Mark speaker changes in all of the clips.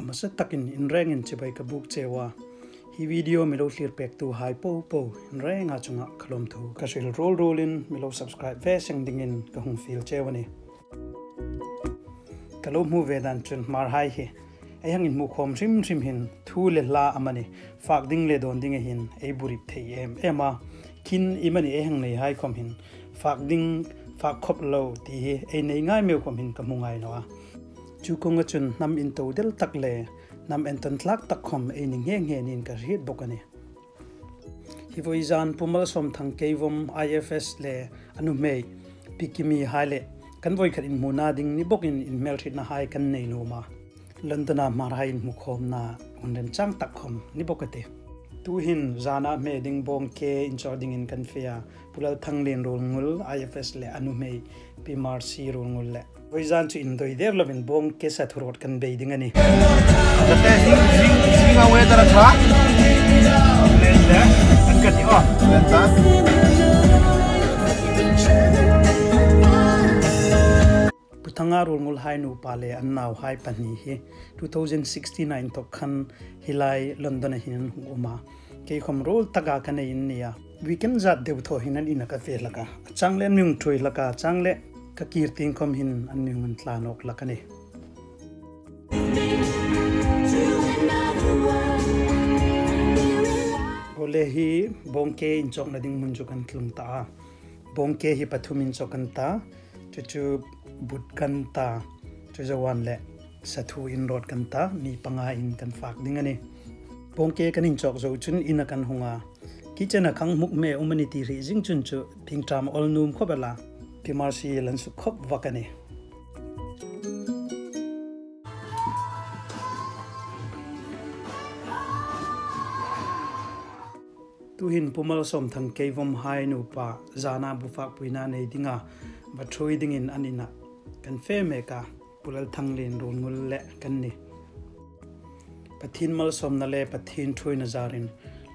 Speaker 1: amasa takin in reng in chibai ka buk chewa. Hi video milo clear pek tu hai po po in reng a chunga khalom thu. Ka shil roll roll in milo subscribe ve sing ding in ka hung feel chewani kalom mu vedan chun mar hai hi. Ai hangin mu khom rim rim hin, thu le la amani fak ding le don ding e hin ei burip thei em ema kin imani e hang nei hai khom hin. Fak ding, fak khop lo ti ei e nei ngai meu khom hin ka mu ngai no a chu ko nga chun nam in to del tak le, nam en tan tlak tak khom e ning he nge nin ka rit bokani hi voi zan pumal som thang ke vom ifs le anu me pikimi hale kan voi khat in muna ding ni bokin in mel thit na hai kan nei no ma. Londona mar hai mu khom na unden chang tak khom ni bokate tu hin zana me ding bong ke in cho ding in kan fia, pulal thang len rol ngul ifs le anu mei pmrc rol ngul le voi zan chu in doi der lovin bong ke sa thurot kan be ding ani
Speaker 2: Kata sing sing sing awe tara tra.
Speaker 1: len da kan ka ti oh
Speaker 2: Lenta.
Speaker 1: puthanga rul ngul hai nu pale an naw hai pani hi 2069 to khan hilai london hin huma ke khom rol taga kan in nia weekend jat deu tho hinan ina ka fe laka changle myung throi laka changle ka kirting kom hin an myung an tla nok lakani ole hi, bongke in chok na ding mun chu kan tlung ta. Bongke hi pathum in chok kan ta. Chu chu but kan ta. Chu jawan le sathu in rod kan ta. Ni panga in kan fak ding ani bongke kan in chok zo chun in kan hunga. Kichena khang muk me umani ti ri jing chun chu ping tram ol num khobala lan su khop wakani tu hin pumal som thang kevom hai nu pa zana bufa puina nei dinga ba throi ding in anina. Kan fe me ka pulal thang lin ron ngul le kan ni. Pathin mal som na le pathin throi na zarin.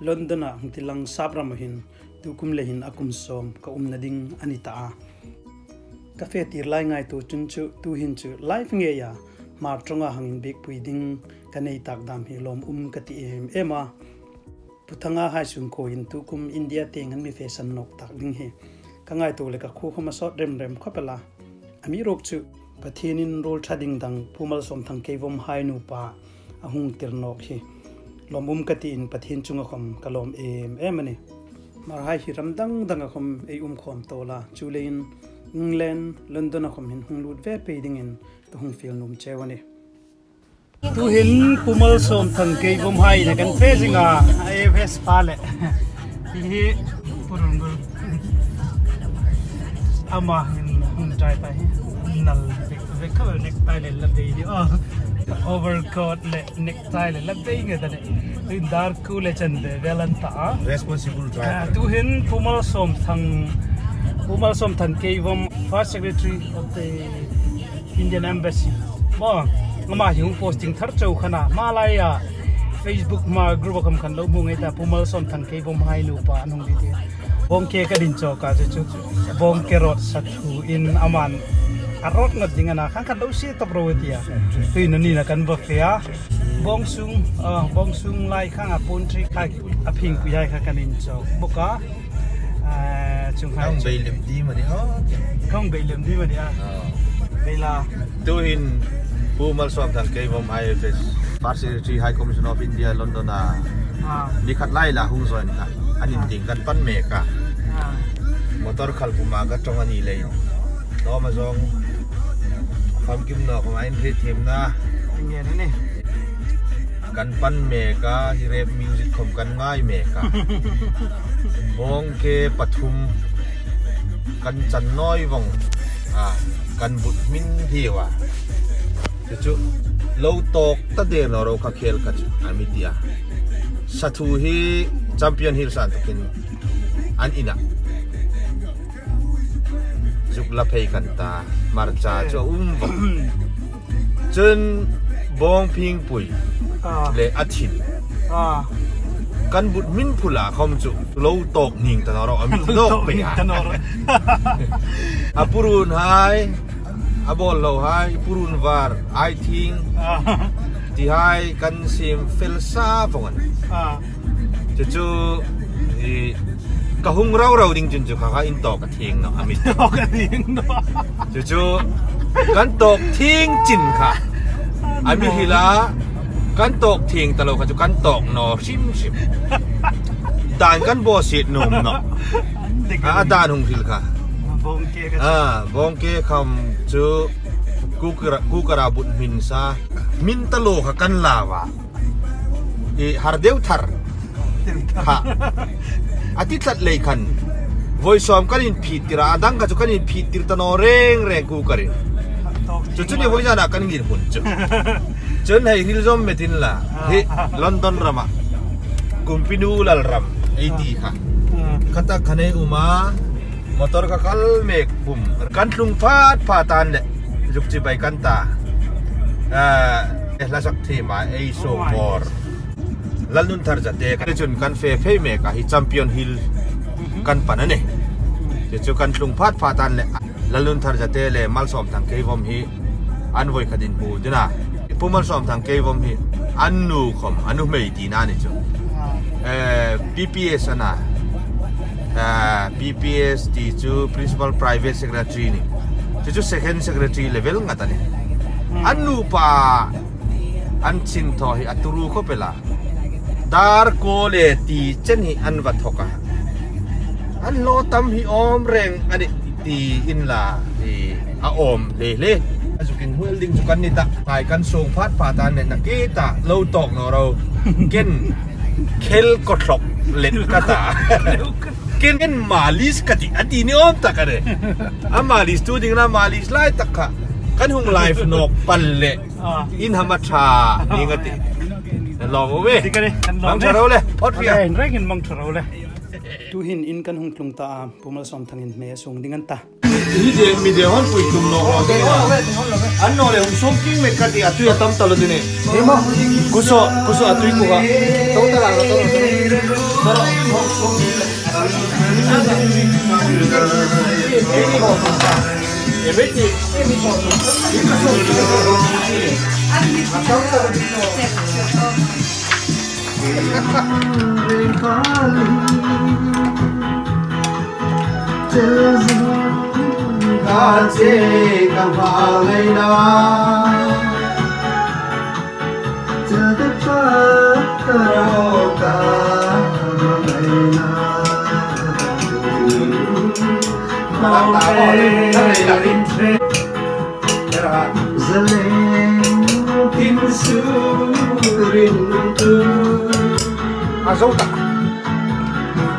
Speaker 1: London a htilang sabram hin tu kum le hin akum som ka um na ding anita a ka fe tir lai ngai tu chun chu, tu hin chu, life nge ya, mar tronga hangin big pui ding, kanei tak dam hi lom um ka ti em ema puthanga hai sung ko in tu kum, india teng an mi fashion nok tak ding he kangai tu le ka khu khoma so rem rem khopela ami rok chu pathenin rol thading dang pumal som thang kevom hai nu pa, ahung tir nok hi. Lomum ka ti in pathin chunga khom kalom em em ani mar hai hi ram dang dang khom ei um khom to la, chu england london a khom hin hung lut ve pe ding in ka hung feel num chewani tu hin pumal som thang ke vom hai na kan fe zinga afs pa le. Hi purungul ama hin hun trai pa hi nal ve ve ka nek tai le la dei di oh overcoat le nek tai le la dei nge da ne tu dar ku le chen de velan ta
Speaker 2: Responsible driver.
Speaker 1: tu hin pumal som thang pumal som thang vom first secretary of the indian embassy. Bo, ngama hi posting thar chau khana. Malaya facebook ma group kam khan lo mu ngai ta pumal som thang vom hai lu pa anong di te bong ke ka din cho ka chu chu. Bong ke rot sathu in aman. Arot ngat dinga na khan khan lo si tok ro tia Tui nani na kan ba fea bong sung ah, bong sung lai khang a pon tri khai a phing pu yai kha kan in cho boka à chung hai
Speaker 2: Ang bay lim di man oh.
Speaker 1: không bị lầm đi mà đi à đây là
Speaker 2: Tu hin Pumal Swam Thang Kay vom IFS. First Secretary High Commission of India London na
Speaker 1: à
Speaker 2: ni khat lai la hung zoin ka. Anin ting kan pan me ka.
Speaker 1: à
Speaker 2: Motor khal puma ka tong ani lei. Do ma zong pham kim no ko main re them na
Speaker 1: anh nghe nè
Speaker 2: kan pan hi rap music kan ngai me ka. Bong ke pathum. Kan chan noi vong. À kan but min hiwa chu chu lo tok ta de no ro kha khel ka chu amitia sathu hi champion hill san takin an ina juk la phei kan ta marcha cho um vong chen bong ping pui.
Speaker 1: À.
Speaker 2: Le athin
Speaker 1: à
Speaker 2: kan but min phula khom chu lo tok ning ta ro ami no pe
Speaker 1: a
Speaker 2: purun hai a bol lo hai purun var i think ti hai kan sim felsa
Speaker 1: phongan ah.
Speaker 2: chu chu e ka hung rau rau ding chun chu kha kha in tok ka thing no
Speaker 1: ami tok ka thing no.
Speaker 2: Chu chu kan tok thing chin kha. Ah, ami hila kan tok ting ah, ah, talo ka kan no. Sim sim dan kan bosit no.
Speaker 1: No
Speaker 2: a dan bongke ah bongke kam chu ku kara min sa. Min lawa e har ha. Ati tlat lei kan voi som kan in phit tira adang ka chu kan tir ta no reng reng ku kare chu chu ni voi jana kan ngir hun chu. chun hai hil zom metin la hi london rama kumpinu lal ram ai ti kha kata khane uma motor ka kal mek bum kan tlung phat phatan le juk chi bai kan ta eh la sak thi ma ei so bor lalun thar jate kan chun kan fe fe me ka hi champion hill kan panane je chu kan tlung phat phatan le lalun thar jate le mal som thang ke vom hi an voi khadin hu dina pumal som thang ke vom hi an nu khom anu mei ti na ni chu eh PPS ana uh, PPS di chu principal private secretary ni chu chu second secretary level nga tani anu pa an chin tho hi aturu ko pela dar ko le ti chen hi an va thoka an lo tam hi om reng ani ti in la i a om le le azukin huel ding chukan ni tak. Kai kan song phat pha ta ne na ki ta lo tok no ro. Ken khel ko thlok len ka ta. Ken ken malis ka ti. Ati ni om ta ka re a malis tu ding na malis lai tak kha. Kan hung life nok
Speaker 1: pal le.
Speaker 2: In hama tha ni ga ti. Long we.
Speaker 1: Mang
Speaker 2: tharo le.
Speaker 1: Hot
Speaker 2: ria.
Speaker 1: reng in mang tharo le. Tu hin in kan hung tlung ta pumal som thangin me sung ding an ta
Speaker 2: hi de mi de hon pui tum no ho de an no le hum som king me kati atu ya tam talo dine ema kuso kuso atu ku ga to ta la to to e vedi Kace kamalay na Taroka malay na Azota. Atur hiya MK Goma Goma IFS
Speaker 1: Mga ibeto tala Bong sung kan sung dengan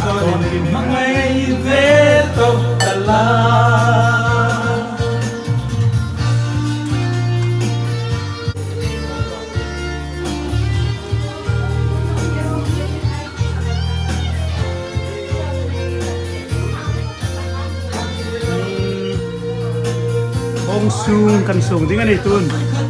Speaker 1: jalan nomor sih kan.
Speaker 3: đặt sung cần sung tiếng anh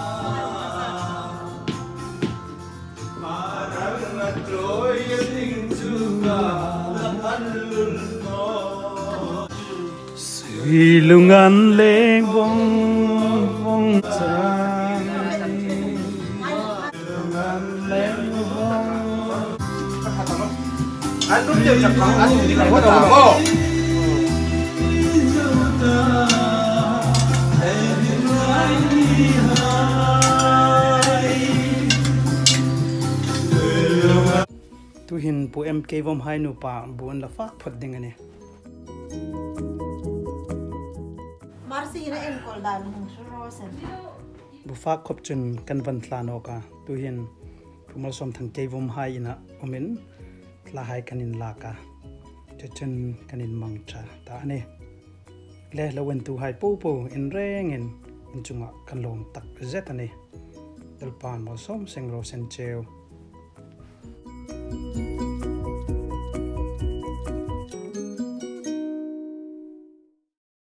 Speaker 1: vì lungan leng vong vong leng vong
Speaker 2: anh đúng chưa anh đi quá
Speaker 1: tu hin pu em ke vom hai nu pa bu an la fak phat ding ane
Speaker 3: Marcy na en kol dan hung shuro sen.
Speaker 1: bu fak khop chun kan van thla no ka. Tu hin pumal som thang ke vom hai ina omin. Tla hai kanin la ka. Che chen kanin mang cha. Ta ne le lo wen tu hai pu pu in reng in. In chunga kan lom tak zet ne dal pan mal som seng ro sen cheu.